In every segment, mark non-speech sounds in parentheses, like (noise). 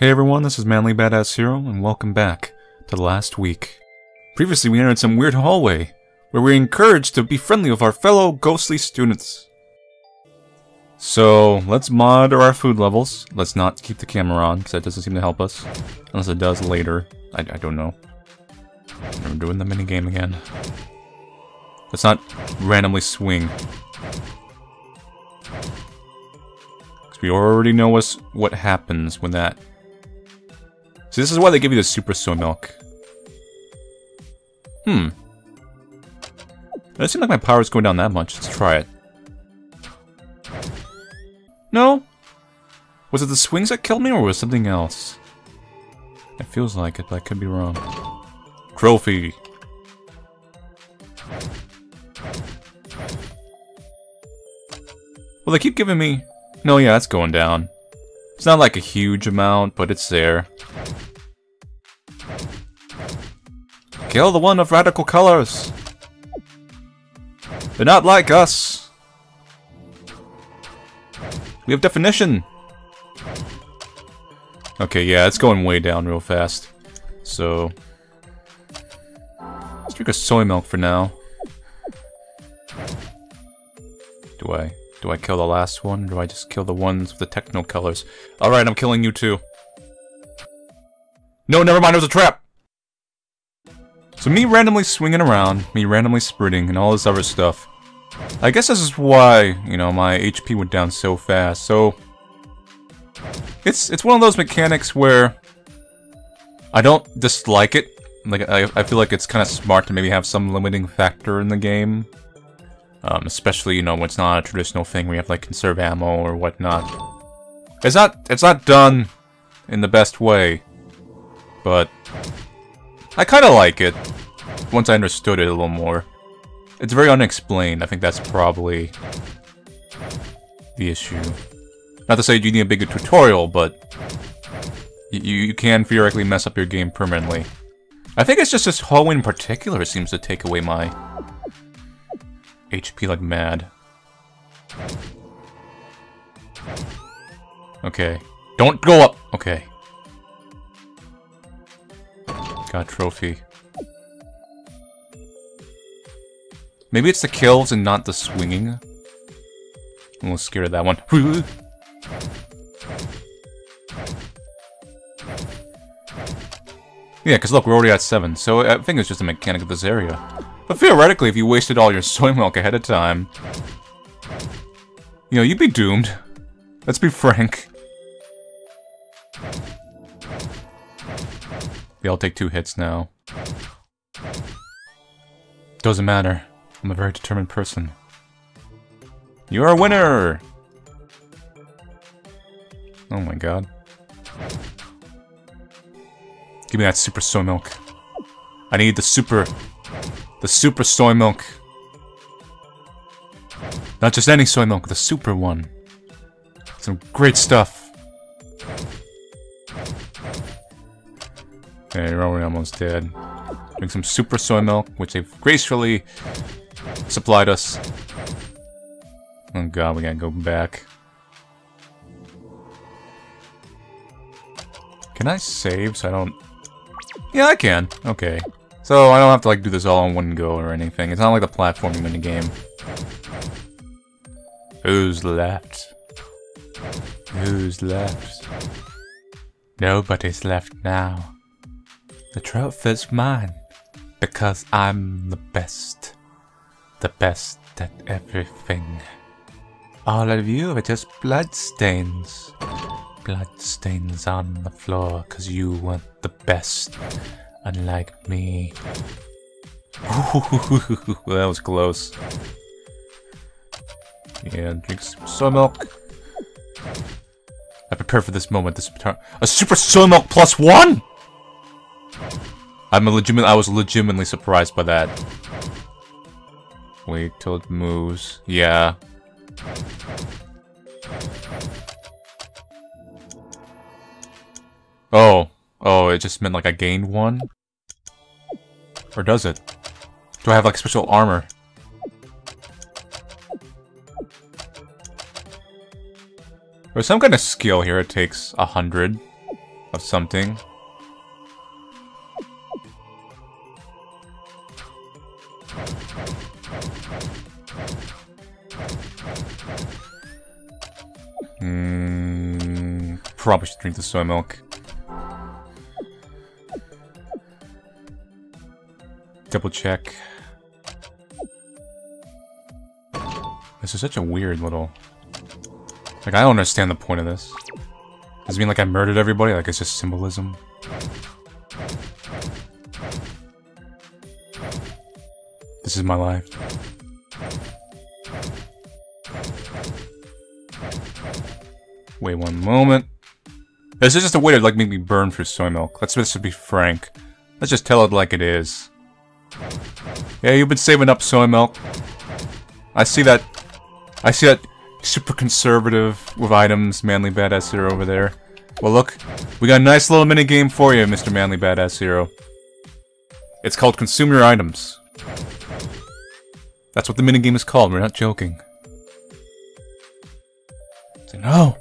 Hey everyone, this is Manly Badass Hero, and welcome back to the last week. Previously, we entered some weird hallway, where we were encouraged to be friendly with our fellow ghostly students. So, let's monitor our food levels. Let's not keep the camera on, because that doesn't seem to help us. Unless it does later. I, I don't know. We're doing the minigame again. Let's not randomly swing. Because we already know what happens when that so this is why they give you the Super Soy Milk. Hmm. It doesn't seem like my power is going down that much. Let's try it. No? Was it the swings that killed me, or was something else? It feels like it, but I could be wrong. Trophy! Well, they keep giving me... No, yeah, it's going down. It's not like a huge amount, but it's there. Kill the one of radical colors. They're not like us. We have definition. Okay, yeah, it's going way down real fast. So... Let's drink a soy milk for now. Do I... Do I kill the last one? do I just kill the ones with the techno colors? Alright, I'm killing you too. No, never mind, it was a trap! So me randomly swinging around, me randomly sprinting, and all this other stuff. I guess this is why, you know, my HP went down so fast. So, it's it's one of those mechanics where I don't dislike it. Like, I, I feel like it's kind of smart to maybe have some limiting factor in the game. Um, especially, you know, when it's not a traditional thing where you have, like, conserve ammo or whatnot. It's not, it's not done in the best way, but I kind of like it, once I understood it a little more. It's very unexplained. I think that's probably the issue. Not to say you need a bigger tutorial, but you, you can theoretically mess up your game permanently. I think it's just this hallway in particular seems to take away my HP like mad. Okay. Don't go up! Okay. Got trophy. Maybe it's the kills and not the swinging. I'm a little scared of that one. (laughs) yeah, because look, we're already at 7, so I think it's just a mechanic of this area. But theoretically, if you wasted all your (laughs) soy milk ahead of time, you know, you'd be doomed. Let's be frank. We all take two hits now. Doesn't matter. I'm a very determined person. You're a winner! Oh my god. Give me that super soy milk. I need the super... The super soy milk. Not just any soy milk, the super one. Some great stuff. Okay, we're already almost dead. Drink some super soy milk, which they've gracefully supplied us. Oh god, we gotta go back. Can I save so I don't... Yeah, I can. Okay. So I don't have to like do this all in one go or anything. It's not like the platforming in the game. Who's left? Who's left? Nobody's left now. The trophy's mine because I'm the best. The best at everything. All of you are just bloodstains. Bloodstains on the floor because you weren't the best. Unlike me. (laughs) that was close. Yeah, drink some soy milk. I prepare for this moment. This a super soy milk plus one. I'm legitimate. I was legitimately surprised by that. Wait till it moves. Yeah. Oh. Oh, it just meant like I gained one? Or does it? Do I have like special armor? There's some kind of skill here it takes a hundred. of something. Probably should drink the soy milk. Double check. This is such a weird little... Like, I don't understand the point of this. Does it mean like I murdered everybody? Like, it's just symbolism? This is my life. Wait one moment. This is just a way to like make me burn for soy milk. Let's just be frank. Let's just tell it like it is. Yeah, you've been saving up soy milk. I see that. I see that super conservative with items, manly badass hero over there. Well, look, we got a nice little mini game for you, Mr. Manly Badass Hero. It's called Consume Your Items. That's what the minigame is called, we're not joking. no!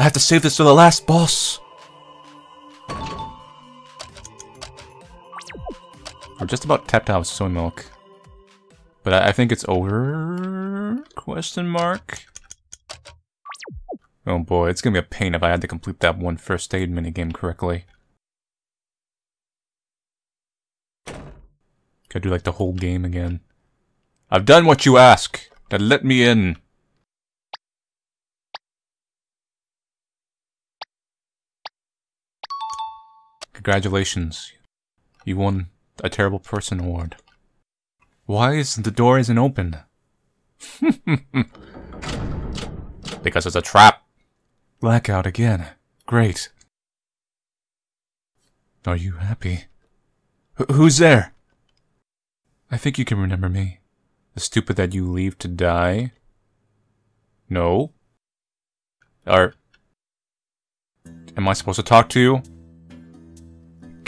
I have to save this for the last boss! We're just about tapped out with soy milk. But I, I think it's over? Question mark? Oh boy, it's gonna be a pain if I had to complete that one first aid minigame correctly. Gotta do like the whole game again. I've done what you ask. Then let me in. Congratulations. You won a terrible person award. Why is the door isn't open? (laughs) because it's a trap. Blackout again. Great. Are you happy? Who's there? I think you can remember me. The stupid that you leave to die? No? Are... Am I supposed to talk to you?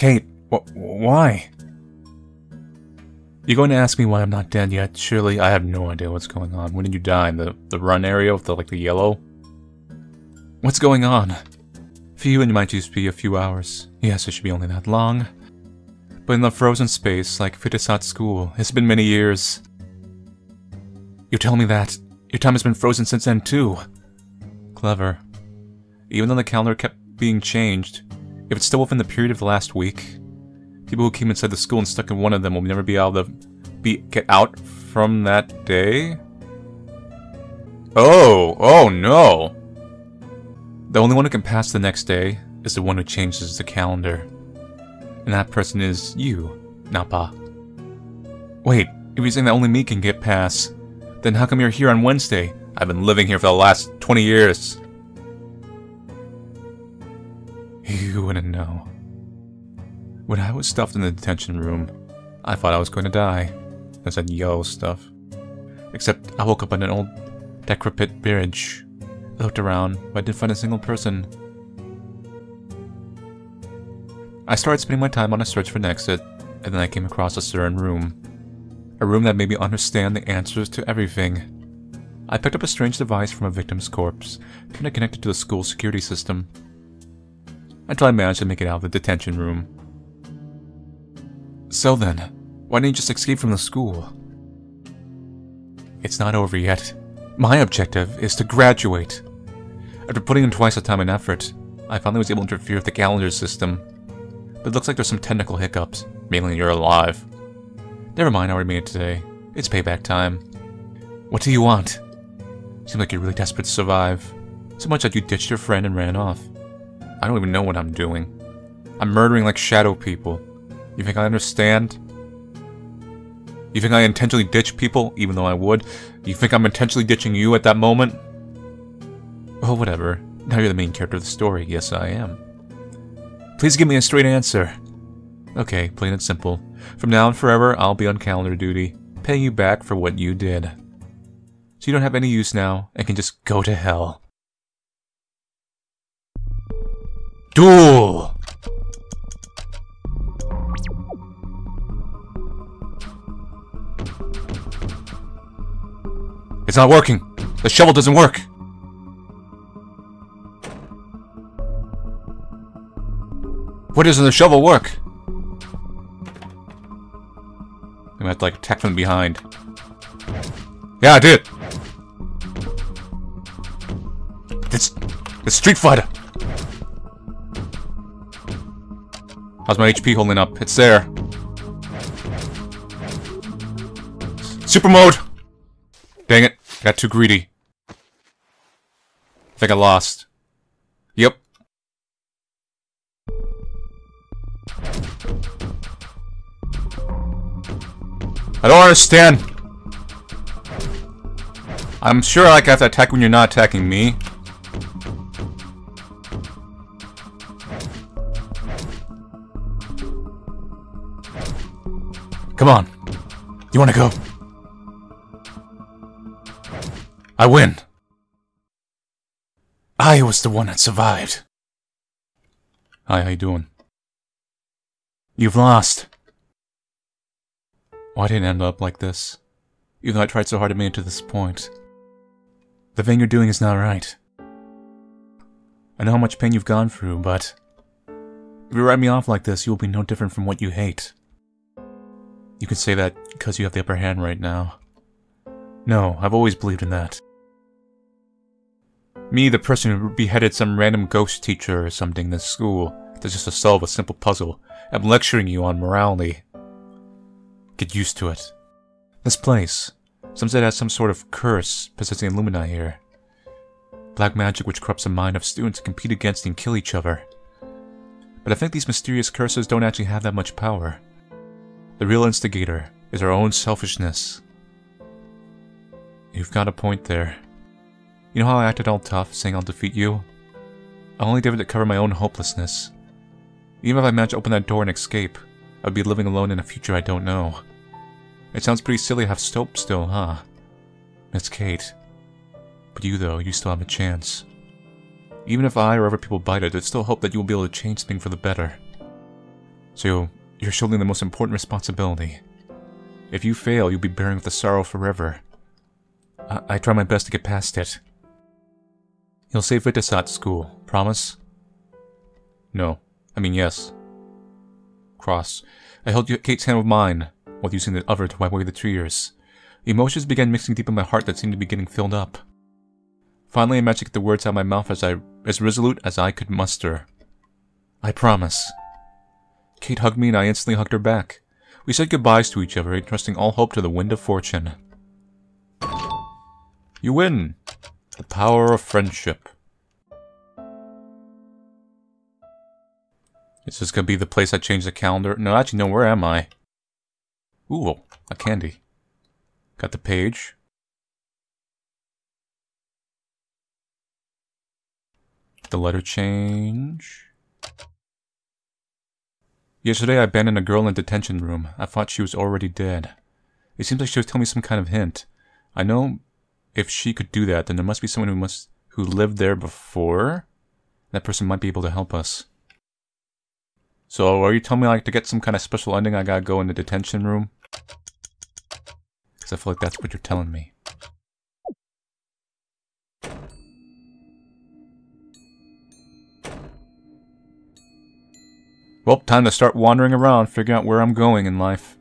Kate, wh why? You're going to ask me why I'm not dead yet? Surely I have no idea what's going on. When did you die? In the, the run area with the, like, the yellow? What's going on? For you, it might just be a few hours. Yes, it should be only that long. But in the frozen space, like Vitasat School, it's been many years. You tell me that. Your time has been frozen since then, too. Clever. Even though the calendar kept being changed, if it's still within the period of the last week, people who came inside the school and stuck in one of them will never be able to be get out from that day? Oh, oh no! The only one who can pass the next day is the one who changes the calendar. And that person is you, Nappa. Wait, if you're saying that only me can get past, then how come you're here on Wednesday? I've been living here for the last 20 years. You wouldn't know. When I was stuffed in the detention room, I thought I was going to die. I said yellow stuff. Except I woke up in an old decrepit bridge. I looked around, but I didn't find a single person. I started spending my time on a search for an exit, and then I came across a certain room. A room that made me understand the answers to everything. I picked up a strange device from a victim's corpse, kind of connected to the school security system. Until I managed to make it out of the detention room. So then, why didn't you just escape from the school? It's not over yet. My objective is to graduate. After putting in twice the time and effort, I finally was able to interfere with the calendar system. But it looks like there's some technical hiccups, mainly you're alive. Never mind, I already made it today. It's payback time. What do you want? Seems like you're really desperate to survive. So much that you ditched your friend and ran off. I don't even know what I'm doing. I'm murdering like shadow people. You think I understand? You think I intentionally ditch people, even though I would? You think I'm intentionally ditching you at that moment? Well, whatever. Now you're the main character of the story. Yes, I am. Please give me a straight answer. Okay, plain and simple. From now on forever, I'll be on calendar duty, paying you back for what you did. So you don't have any use now, and can just go to hell. Duel! It's not working. The shovel doesn't work. Why doesn't the shovel work? I'm gonna have to like attack from behind. Yeah, I did! It's... It's Street Fighter! How's my HP holding up? It's there. Super mode! Dang it. Got too greedy. I think I lost. Yep. I don't understand. I'm sure like, I have to attack when you're not attacking me. You wanna go? I win. I was the one that survived. Hi, how you doing? You've lost. Why did it end up like this? Even though I tried so hard to make it to this point. The thing you're doing is not right. I know how much pain you've gone through, but... If you write me off like this, you will be no different from what you hate. You can say that because you have the upper hand right now. No, I've always believed in that. Me, the person who beheaded some random ghost teacher or something in this school, that's just to solve a simple puzzle, I'm lecturing you on morality. Get used to it. This place. Some said it has some sort of curse possessing Illumina here. Black magic which corrupts the mind of students to compete against and kill each other. But I think these mysterious curses don't actually have that much power. The real instigator is our own selfishness. You've got a point there. You know how I acted all tough, saying I'll defeat you? I only did it to cover my own hopelessness. Even if I managed to open that door and escape, I would be living alone in a future I don't know. It sounds pretty silly to have Stope still, huh? It's Kate. But you, though, you still have a chance. Even if I or other people bite it, there's still hope that you will be able to change things for the better. So, you're shouldering the most important responsibility. If you fail, you'll be bearing with the sorrow forever. I, I try my best to get past it. You'll save Vitasat school, promise? No. I mean, yes. Cross. I held Kate's hand with mine, while using the other to wipe away the tears. Emotions began mixing deep in my heart that seemed to be getting filled up. Finally, I managed to get the words out of my mouth as I as resolute as I could muster. I promise. Kate hugged me and I instantly hugged her back. We said goodbyes to each other, entrusting all hope to the wind of fortune. You win! The power of friendship. Is this gonna be the place I change the calendar? No, actually, no, where am I? Ooh, a candy. Got the page. The letter change. Yesterday I abandoned a girl in detention room. I thought she was already dead. It seems like she was telling me some kind of hint. I know if she could do that, then there must be someone who must who lived there before. That person might be able to help us. So are you telling me like to get some kind of special ending I gotta go in the detention room? Because I feel like that's what you're telling me. Well, time to start wandering around, figuring out where I'm going in life.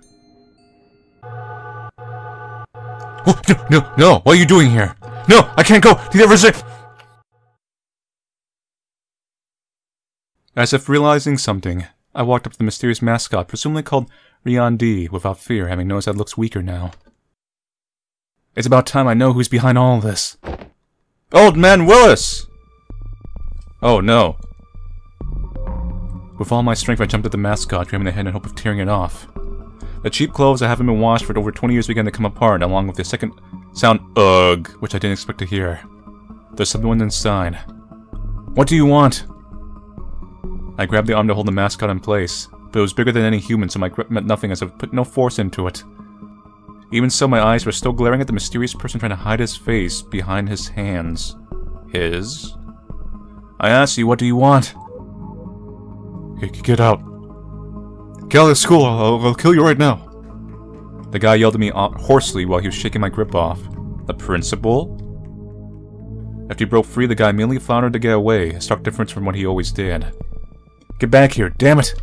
Oh, no, no, no! What are you doing here? No, I can't go! The other As if realizing something, I walked up to the mysterious mascot, presumably called Rion D, without fear, having noticed that looks weaker now. It's about time I know who's behind all this. Old Man Willis! Oh no, with all my strength, I jumped at the mascot, grabbing the head in hope of tearing it off. The cheap clothes that haven't been washed for over 20 years began to come apart, along with the second sound, ugh, which I didn't expect to hear. There's someone inside. What do you want? I grabbed the arm to hold the mascot in place, but it was bigger than any human, so my grip meant nothing as I put no force into it. Even so, my eyes were still glaring at the mysterious person trying to hide his face behind his hands. His? I asked you, what do you want? Get out. Get out of school, I'll, I'll kill you right now. The guy yelled at me uh, hoarsely while he was shaking my grip off. The principal? After he broke free, the guy immediately floundered to get away, a stark difference from what he always did. Get back here, damn it!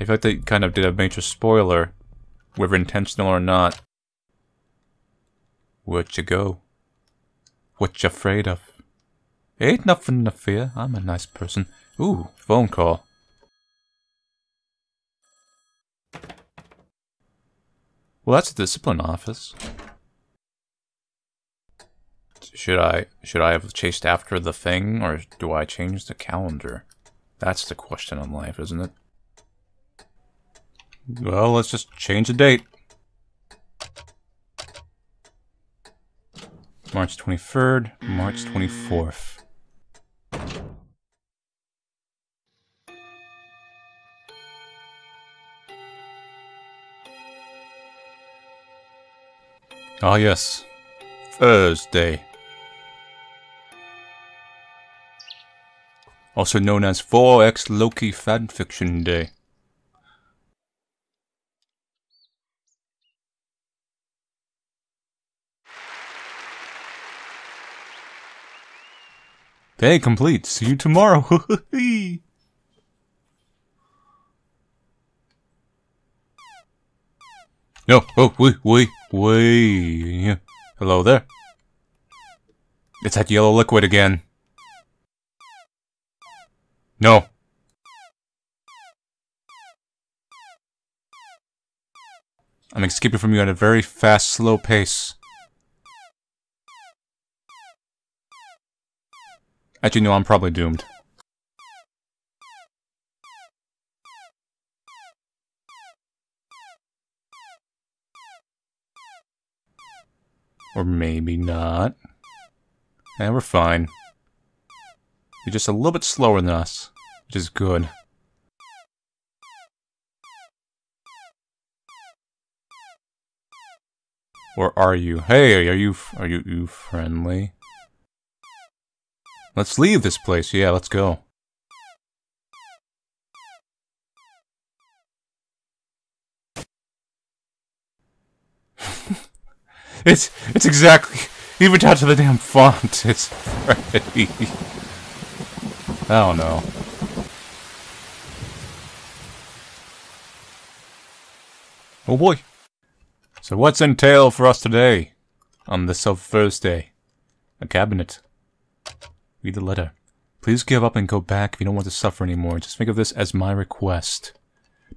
I feel like they kind of did a major spoiler, whether intentional or not. Where'd you go? What you afraid of? Ain't nothing to fear. I'm a nice person. Ooh, phone call. Well, that's the discipline office. Should I should I have chased after the thing, or do I change the calendar? That's the question in life, isn't it? Well, let's just change the date. March 23rd, March 24th. Ah yes, Thursday. Also known as 4X Loki Fanfiction Day. Day complete. See you tomorrow. (laughs) no. Oh, wait, wait, wait. Hello there. It's that yellow liquid again. No. I'm escaping from you at a very fast, slow pace. Actually, no, I'm probably doomed. Or maybe not. Yeah, we're fine. You're just a little bit slower than us, which is good. Or are you? Hey, are you are you, you friendly? Let's leave this place. Yeah, let's go. It's it's exactly even down to the damn font. It's ready. Don't know. Oh boy. So what's in tail for us today? On this of Thursday? A cabinet. Read the letter. Please give up and go back if you don't want to suffer anymore. Just think of this as my request.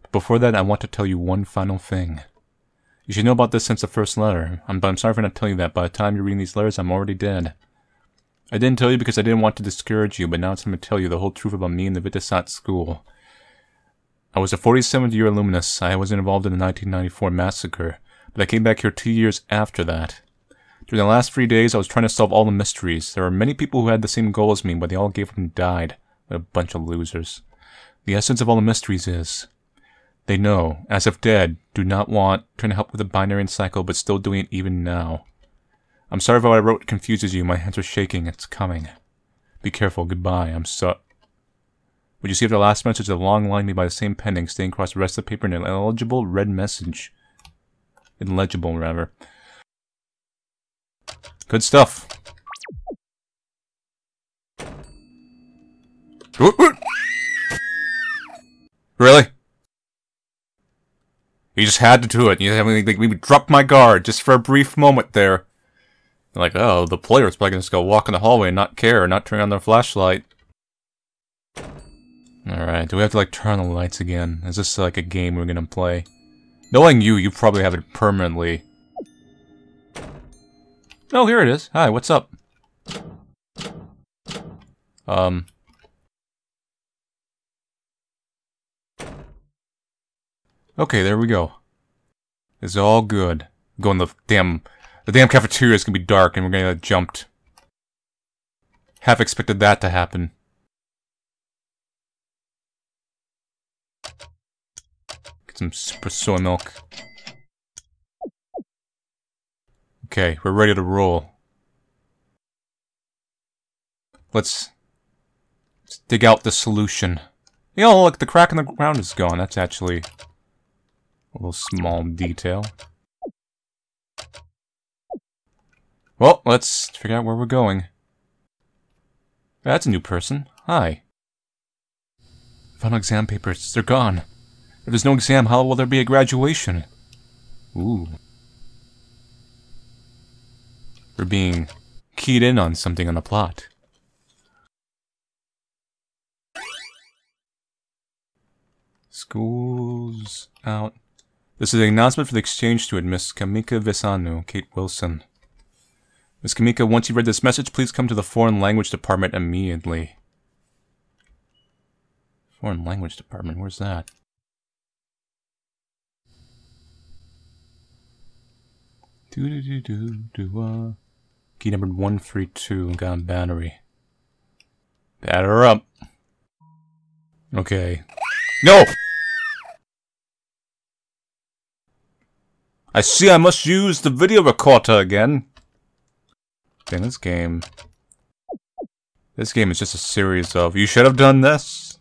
But before that, I want to tell you one final thing. You should know about this since the first letter, I'm, but I'm sorry for not telling you that. By the time you're reading these letters, I'm already dead. I didn't tell you because I didn't want to discourage you, but now it's time to tell you the whole truth about me and the Vitasat school. I was a 47th year alumnus. I was involved in the 1994 massacre, but I came back here two years after that. During the last three days, I was trying to solve all the mysteries. There were many people who had the same goal as me, but they all gave up and died. What a bunch of losers. The essence of all the mysteries is, they know, as if dead, do not want, trying to help with the binary cycle, but still doing it even now. I'm sorry if what I wrote confuses you. My hands are shaking. It's coming. Be careful. Goodbye. I'm so... Would you see if the last message is a long line made by the same pending, staying across the rest of the paper in an illegible red message? Illegible, rather. Good stuff. Really? You just had to do it. You have like, we dropped my guard just for a brief moment there. Like, oh, the player's probably gonna just go walk in the hallway and not care, not turn on their flashlight. Alright, do we have to like turn on the lights again? Is this like a game we're gonna play? Knowing you, you probably have it permanently Oh, here it is. Hi, what's up? Um. Okay, there we go. It's all good. Going the damn... The damn cafeteria is gonna be dark and we're gonna get jumped. Half expected that to happen. Get some super soy milk. Okay, we're ready to roll. Let's, let's dig out the solution. You know, look, the crack in the ground is gone. That's actually a little small detail. Well, let's figure out where we're going. That's a new person. Hi. Final exam papers. They're gone. If there's no exam, how will there be a graduation? Ooh. We're being keyed in on something on the plot. School's out. This is an announcement for the exchange student, Miss Kamika Visanu, Kate Wilson. Miss Kamika, once you've read this message, please come to the Foreign Language Department immediately. Foreign Language Department, where's that? Do do do do do uh. Key number 132, got battery. Batter up. Okay. No! I see I must use the video recorder again. This game... This game is just a series of, you should have done this.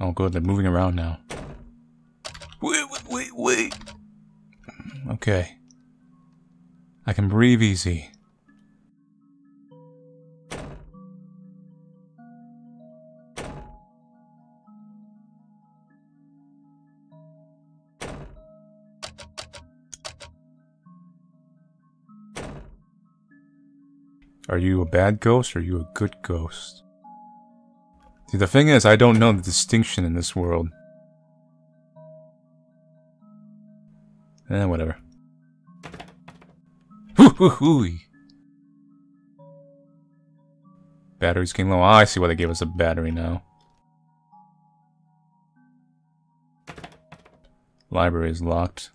Oh good, they're moving around now. Wait, wait, wait, wait. Okay. I can breathe easy. Are you a bad ghost or are you a good ghost? See, the thing is, I don't know the distinction in this world. Eh, whatever. Hoo hoo hoo! Battery's getting low. Oh, I see why they gave us a battery now. Library is locked.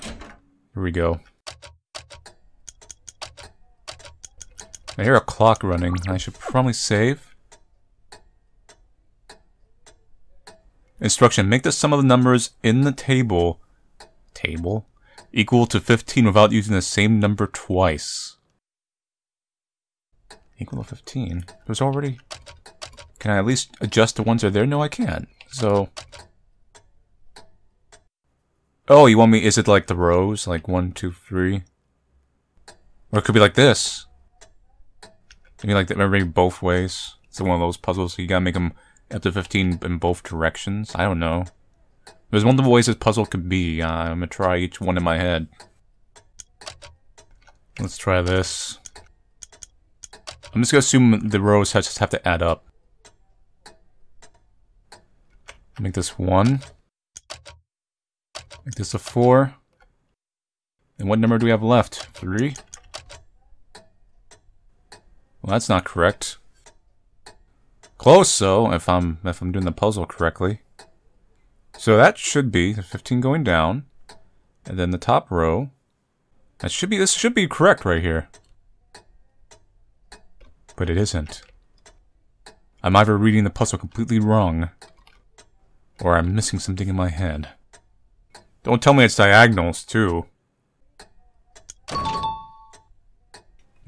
Here we go. I hear a clock running. I should probably save. Instruction. Make the sum of the numbers in the table table equal to 15 without using the same number twice. Equal to 15? There's already... Can I at least adjust the ones that are there? No, I can't. So... Oh, you want me... Is it like the rows? Like one, two, three? Or it could be like this. Maybe like that, maybe both ways. It's one of those puzzles, you gotta make them up to 15 in both directions. I don't know. There's multiple ways this puzzle could be. Uh, I'm gonna try each one in my head. Let's try this. I'm just gonna assume the rows just have to add up. Make this one. Make this a four. And what number do we have left? Three? That's not correct. Close, though, if I'm if I'm doing the puzzle correctly. So that should be the 15 going down, and then the top row. That should be this should be correct right here, but it isn't. I'm either reading the puzzle completely wrong, or I'm missing something in my head. Don't tell me it's diagonals too.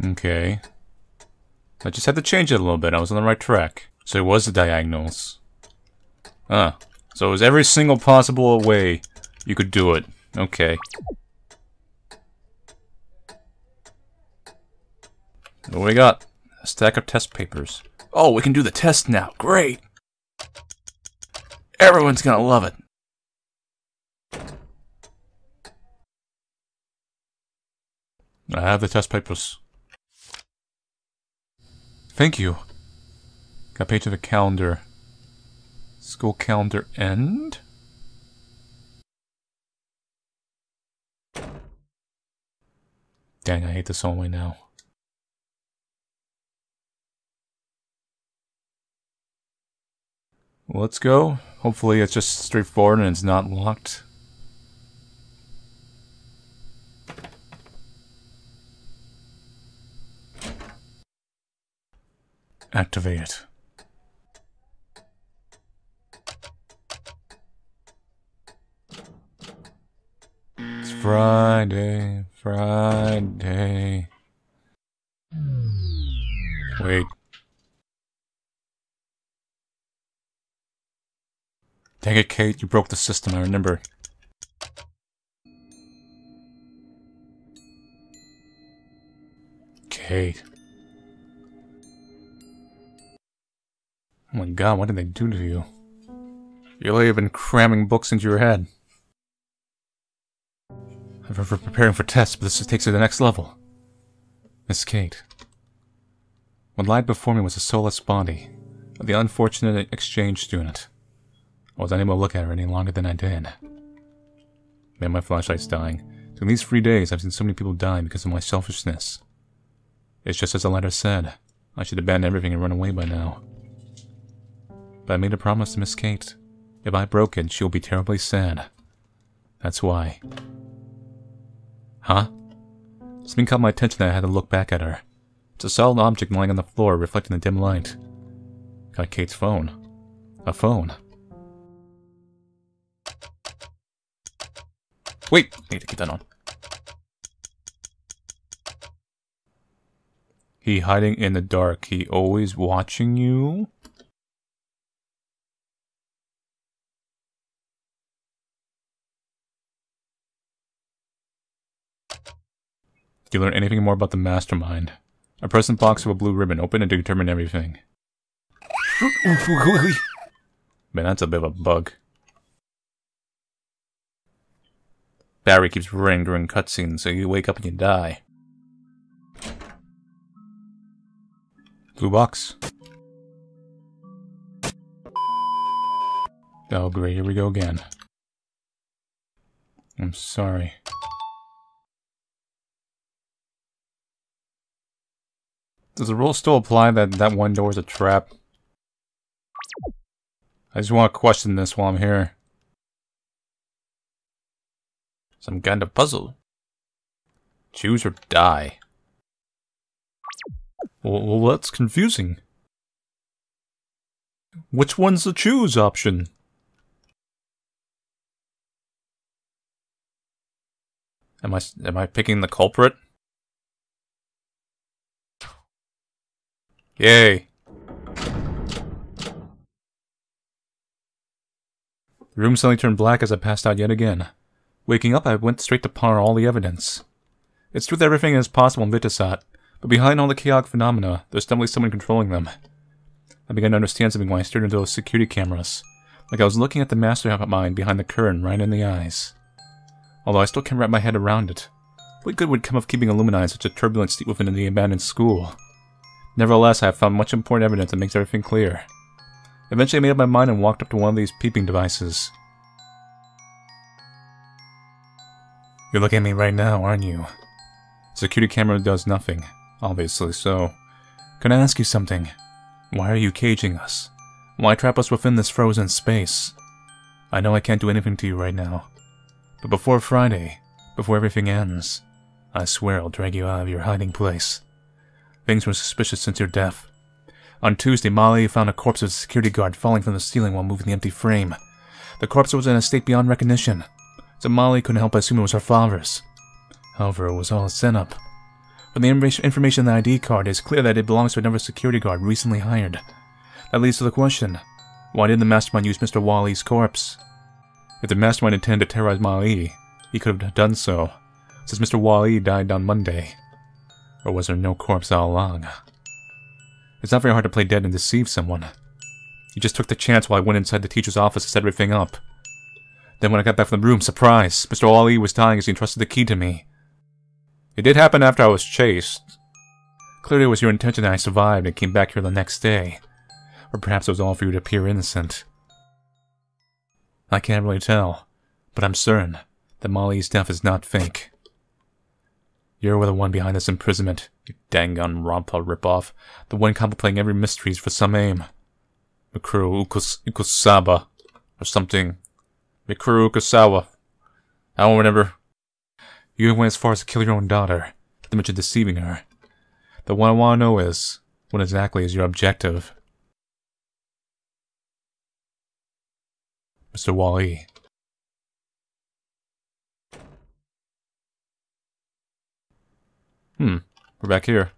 Okay. I just had to change it a little bit. I was on the right track. So it was the diagonals. Ah. So it was every single possible way you could do it. Okay. What do we got? A stack of test papers. Oh, we can do the test now. Great! Everyone's gonna love it. I have the test papers. Thank you. Got paid to the calendar. School calendar end? Dang, I hate this hallway now. Let's go. Hopefully it's just straightforward and it's not locked. Activate it. It's Friday, Friday. Wait. Dang it, Kate, you broke the system, I remember. Kate. Oh my god, what did they do to you? You really have been cramming books into your head. I've been preparing for tests, but this takes it to the next level. Miss Kate. What lied before me was a soulless body of the unfortunate exchange student. I was unable to look at her any longer than I did. Man, my flashlight's dying. During these three days, I've seen so many people die because of my selfishness. It's just as the letter said. I should abandon everything and run away by now. But I made a promise to Miss Kate. If I broke it, she'll be terribly sad. That's why. Huh? Something caught my attention and I had to look back at her. It's a solid object lying on the floor, reflecting the dim light. Got Kate's phone. A phone. Wait! Need to keep that on. He hiding in the dark. He always watching you? You learn anything more about the mastermind? A present box with a blue ribbon. Open it to determine everything. (laughs) Man, that's a bit of a bug. Battery keeps ringing during cutscenes, so you wake up and you die. Blue box. Oh great, here we go again. I'm sorry. Does the rule still apply that that one door is a trap? I just want to question this while I'm here. Some kind of puzzle. Choose or die. Well, that's confusing. Which one's the choose option? Am I am I picking the culprit? Yay. The room suddenly turned black as I passed out yet again. Waking up, I went straight to pawn all the evidence. It's true that everything is possible in Vitasat, but behind all the chaotic phenomena, there's definitely someone controlling them. I began to understand something when I stared into those security cameras, like I was looking at the mastermind behind the curtain right in the eyes. Although I still can't wrap my head around it. What good would come of keeping Illuminati such a turbulent state within the abandoned school? Nevertheless, I have found much important evidence that makes everything clear. Eventually I made up my mind and walked up to one of these peeping devices. You're looking at me right now, aren't you? Security camera does nothing. Obviously so. Can I ask you something? Why are you caging us? Why trap us within this frozen space? I know I can't do anything to you right now. But before Friday, before everything ends, I swear I'll drag you out of your hiding place. Things were suspicious since your death. On Tuesday, Molly found a corpse of a security guard falling from the ceiling while moving the empty frame. The corpse was in a state beyond recognition, so Molly couldn't help but assume it was her father's. However, it was all a setup. From the information in the ID card, it's clear that it belongs to another security guard recently hired. That leads to the question, why didn't the mastermind use Mr. Wally's corpse? If the mastermind intended to terrorize Molly, he could have done so, since Mr. Wally died on Monday. Or was there no corpse all along? It's not very hard to play dead and deceive someone. You just took the chance while I went inside the teacher's office to set everything up. Then when I got back from the room, surprise! Mr. Wally was dying as he entrusted the key to me. It did happen after I was chased. Clearly it was your intention that I survived and came back here the next day. Or perhaps it was all for you to appear innocent. I can't really tell, but I'm certain that Molly's death is not fake. You're the one behind this imprisonment, you Danganronpa ripoff. The one contemplating every mysteries for some aim. Mikuru Ukus Ukusaba. Or something. Mikuru Ukusawa. I don't remember. You even went as far as to kill your own daughter, to mention deceiving her. The one I want to know is, what exactly is your objective? Mr. Wally. Hmm, we're back here.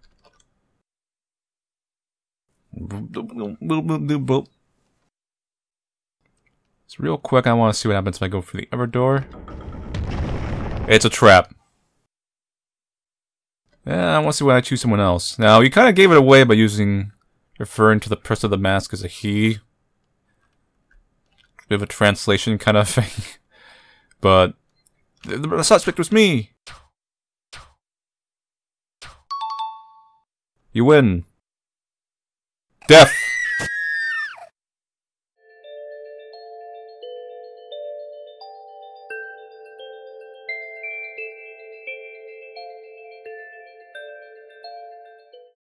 So real quick, I want to see what happens if I go for the other door. It's a trap. Yeah, I want to see why I choose someone else. Now, you kind of gave it away by using, referring to the person of the mask as a he. Bit of a translation kind of (laughs) thing. but, the, the suspect was me! You win. Death!